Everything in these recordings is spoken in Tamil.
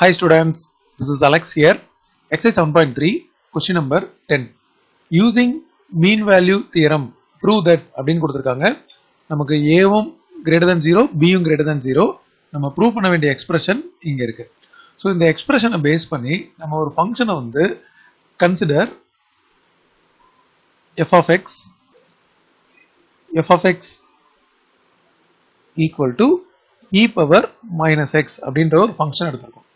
Hi students, this is Alex here. Exercise 7.3, question number 10. Using mean value theorem, prove that அப்படின்னு கொடுத்துருக்காங்க. நமக்கு ஏவும் greater than 0, பியும் greater than 0 நம்ம ப்ரூவ் பண்ண வேண்டிய எக்ஸ்பிரஷன் இங்கே இருக்கு. ஸோ இந்த எக்ஸ்பிரஷனை பேஸ் பண்ணி நம்ம ஒரு ஃபங்க்ஷனை வந்து consider F of X F of X equal to E power minus X அப்படின்ற ஒரு ஃபங்க்ஷன் எடுத்திருக்கோம்.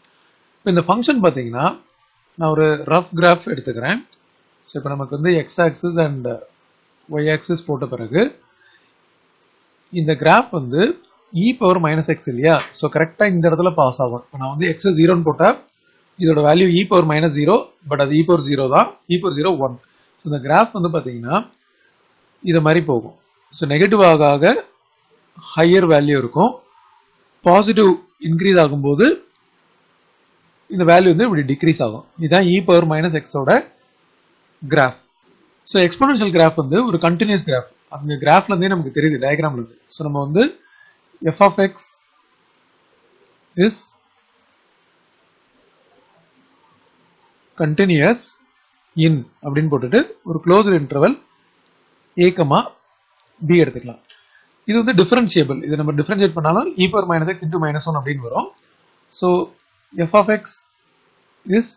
இப்போ இந்த ஃபங்க்ஷன் பார்த்தீங்கன்னா நான் ஒரு ரஃப் கிராஃப் எடுத்துக்கிறேன். ஸோ இப்போ நமக்கு வந்து X axis and Y axis போட்ட பிறகு இந்த கிராஃப் வந்து இ பவர் மைனஸ் எக்ஸ் இல்லையா? ஸோ கரெக்டாக இந்த இடத்துல பாஸ் ஆகும். இப்போ நான் வந்து எக்ஸ் ஜீரோன்னு போட்டால் இதோட value E power minus zero but அது இ பவர் ஜீரோ தான் E power zero one so இந்த கிராஃப் வந்து பார்த்தீங்கன்னா இதை மாதிரி போகும். ஸோ நெகட்டிவ் ஆக ஆக ஹையர் வேல்யூ இருக்கும். பாசிட்டிவ் இன்க்ரீஸ் ஆகும்போது இந்த வேல்யூ வந்து இப்படி டிக்ரீஸ் ஆகும். இதுதான் இ பவர் மைனஸ் எக்ஸோட கிராஃப் ஸோ எக்ஸ்போனன்ஷியல் கிராஃப் வந்து ஒரு கண்டினியூஸ் கிராஃப் அந்த கிராஃப்லேருந்தே நமக்கு தெரியுது டயக்ராம்லேருந்து ஸோ நம்ம வந்து F of X is continuous in அப்படின்னு போட்டுட்டு ஒரு க்ளோஸ்ட் இன்டர்வல் ஏக்கமா பி எடுத்துக்கலாம். இது வந்து டிஃபரன்ஷியபிள் இது நம்ம டிஃபரன்ஷியேட் பண்ணாலும் E power minus X into minus one அப்படின்னு வரும். So f of x is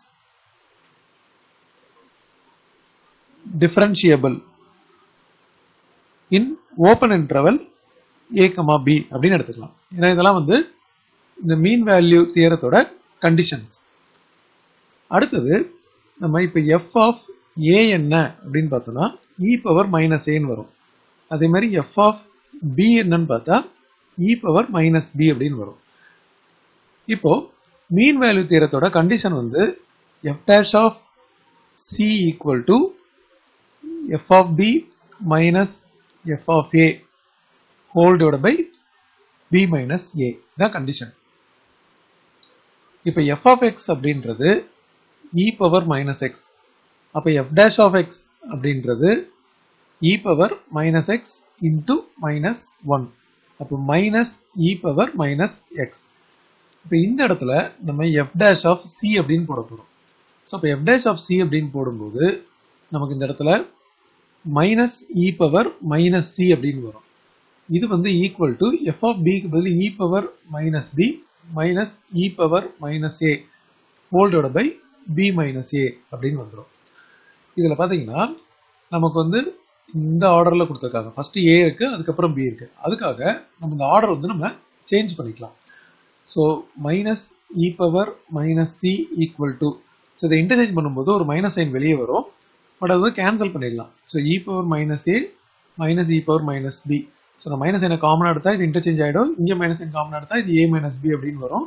differentiable in open interval A comma B அப்படின்னு எடுத்துக்கலாம். ஏன்னா இதெல்லாம் வந்து இந்த மீன் வேல்யூ தியரத்தோட கண்டிஷன்ஸ் அடுத்தது நம்ம இப்போ எஃப் ஆஃப் ஏ என்ன அப்படின்னு பார்த்தோம்னா இ பவர் மைனஸ் ஏன்னு வரும். அதே மாதிரி எஃப் ஆஃப் பி என்னன்னு பார்த்தா இ பவர் மைனஸ் பி அப்படின்னு வரும். இப்போ மீன் வேல்யூ தீரத்தோட கண்டிஷன் வந்து F dash of C equal to F of B minus F of A whole divide by B minus A தான் கண்டிஷன் இப்போ எஃப் ஆஃப் எக்ஸ் அப்படின்றது இ பவர் மைனஸ் எக்ஸ் அப்போ எஃப் டேஷ் ஆஃப் எக்ஸ் அப்படின்றது E power minus X into minus one அப்போ minus E power minus X இப்போ இந்த இடத்துல நம்ம எஃப் டேஷ் ஆஃப் சி அப்படின்னு போட போகிறோம் ஸோ அப்போ எஃப் டேஷ் ஆஃப் சி அப்படின்னு போடும்போது நமக்கு இந்த இடத்துல minus E power minus C அப்படின்னு வரும். இது வந்து ஈக்குவல் டு எஃப் ஆஃப் பிக்கு பதில் E power minus B minus E power minus A ஹோல்டோட by B minus ஏ அப்படின்னு வந்துடும் இதில் பார்த்தீங்கன்னா நமக்கு வந்து இந்த ஆர்டரில் கொடுத்துருக்காங்க. ஃபஸ்ட்டு ஏ இருக்குது அதுக்கப்புறம் பி இருக்குது அதுக்காக நம்ம இந்த ஆர்டர் வந்து நம்ம சேஞ்ச் பண்ணிக்கலாம். So minus E power minus C equal to so இதை இன்டர்சேஞ்ச் பண்ணும்போது ஒரு மைனஸ் சைன் வெளியே வரும். பட் அது வந்து கேன்சல் பண்ணிடலாம். So E power minus A minus E power minus B so நான் மைனஸ் சைனை காமனாக எடுத்தால் இது இன்டர்சேஞ்ச் ஆகிடும் இங்கே மைனஸ் சைன் காமனாக எடுத்தால் இது ஏ மைனஸ் பி அப்படின்னு வரும்.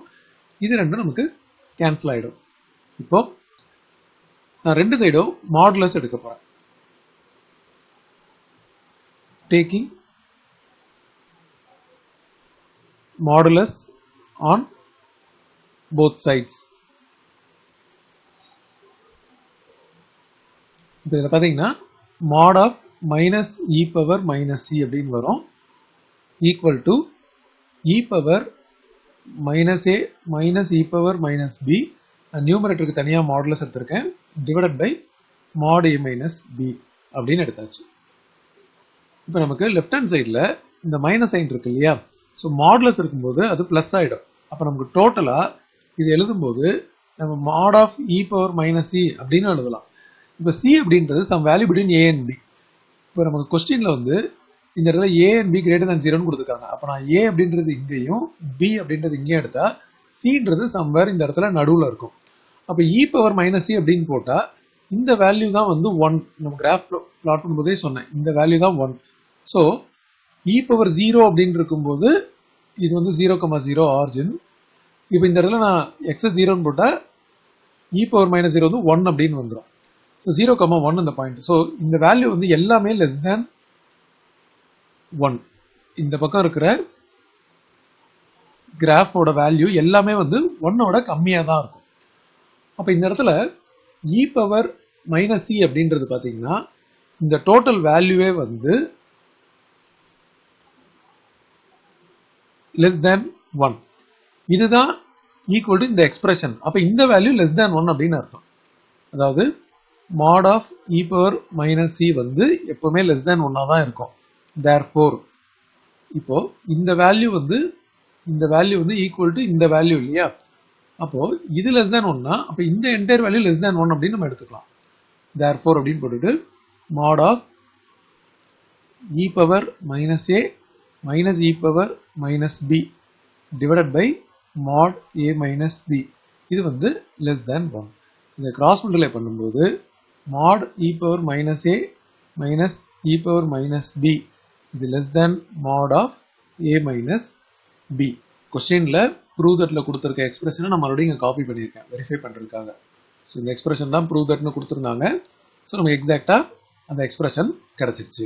இது ரெண்டும் நமக்கு கேன்சல் ஆகிடும் இப்போ நான் ரெண்டு சைடும் மாடுலஸ் எடுக்க போகிறேன் taking modulus on both sides. இப்போ இதில் பார்த்தீங்கன்னா mod of minus e power minus c அப்படின்னு வரும். Equal to e power minus a minus e power minus b. நான் நியூமரேட்டருக்கு தனியாக மாடலஸ் எடுத்திருக்கேன். Divided by mod a minus b அப்படின்னு எடுத்தாச்சு. இப்போ நமக்கு லெஃப்ட் ஹேண்ட் சைடில் இந்த மைனஸ் சைன் இருக்கு இல்லையா? ஸோ மாடுலஸ் இருக்கும்போது அது ப்ளஸ் ஆகிடும் அப்போ நமக்கு டோட்டலாக இது எழுதும்போது நம்ம mod of E power minus C அப்படின்னு எழுதலாம். இப்போ சி அப்படின்றது some value between A and B இப்போ நமக்கு கொஸ்டினில் வந்து இந்த இடத்துல A and B greater than ஜீரோன்னு கொடுத்துருக்காங்க. அப்போ நான் ஏ அப்படின்றது இங்கேயும் பி அப்படின்றது இங்கேயும் எடுத்தா சின்றது சம்வேர் இந்த இடத்துல நடுவில் இருக்கும். அப்போ இ பவர் மைனஸ் சி அப்படின்னு போட்டால் இந்த வேல்யூ தான் வந்து ஒன் நம்ம கிராஃப் பிளாட் பண்ணும்போதே சொன்னேன். இந்த வேல்யூ தான் one so E power zero அப்படின்னு இருக்கும்போது இது வந்து ஜீரோ கமா ஜீரோ ஆர்ஜின் இப்போ இந்த இடத்துல நான் எக்ஸஸ் ஜீரோன்னு போட்டால் இ பவர் மைனஸ் ஜீரோ வந்து ஒன் அப்படின்னு வந்துடும் ஸோ ஜீரோ கமா ஒன் இந்த பாயிண்ட் ஸோ இந்த வேல்யூ வந்து எல்லாமே லெஸ் தேன் ஒன் இந்த பக்கம் இருக்கிற கிராஃபோட வேல்யூ எல்லாமே வந்து ஒன்னோட கம்மியாக தான் இருக்கும். அப்போ இந்த இடத்துல இ பவர் மைனஸ் சி அப்படின்றது பார்த்தீங்கன்னா இந்த டோட்டல் வேல்யூவே வந்து லெஸ் தேன் ஒன் இதுதான் ஈக்குவல் டு இந்த எக்ஸ்பிரஷன் அப்போ இந்த வேல்யூ லெஸ் தேன் ஒன் அப்படின்னு அர்த்தம். அதாவது mod of E power minus C வந்து எப்போவுமே லெஸ் தேன் ஒன்னாக தான் இருக்கும். தேர் ஃபோர் இப்போ இந்த வேல்யூ வந்து இந்த வேல்யூ வந்து ஈக்குவல் டு இந்த வேல்யூ இல்லையா? அப்போ இது லெஸ் தேன் ஒன்னா அப்போ இந்த entire value less than one அப்படின்னு நம்ம எடுத்துக்கலாம். தேர் ஃபோர் அப்படின்னு போட்டுட்டு mod of E power minus A minus E power minus B divided by mod A minus B இது வந்து லெஸ் தேன் ஒன் இதை கிராஸ் மல்டிப்ளை பண்ணும்போது mod E power minus A minus E power minus B இது less than mod of A minus B கொஸ்டினில் ப்ரூவ் தட்டில் கொடுத்துருக்க எக்ஸ்பிரஷனை நான் மறுபடியும் இங்கே காப்பி பண்ணியிருக்கேன் வெரிஃபை பண்ணுறதுக்காக ஸோ இந்த எக்ஸ்பிரஷன் தான் ப்ரூவ் தட்னு கொடுத்துருந்தாங்க. ஸோ நமக்கு எக்ஸாக்டாக அந்த எக்ஸ்பிரஷன் கிடச்சிருச்சு.